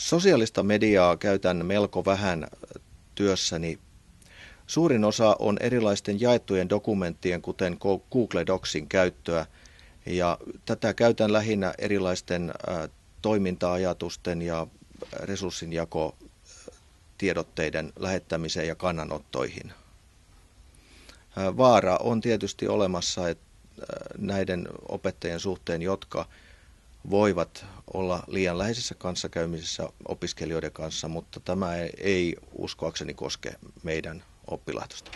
Sosiaalista mediaa käytän melko vähän työssäni. Suurin osa on erilaisten jaettujen dokumenttien, kuten Google Docsin käyttöä, ja tätä käytän lähinnä erilaisten toiminta-ajatusten ja resurssinjako tiedotteiden lähettämiseen ja kannanottoihin. Vaara on tietysti olemassa että näiden opettajien suhteen, jotka voivat olla liian läheisessä kanssakäymisessä opiskelijoiden kanssa, mutta tämä ei uskoakseni koske meidän oppilaitosta.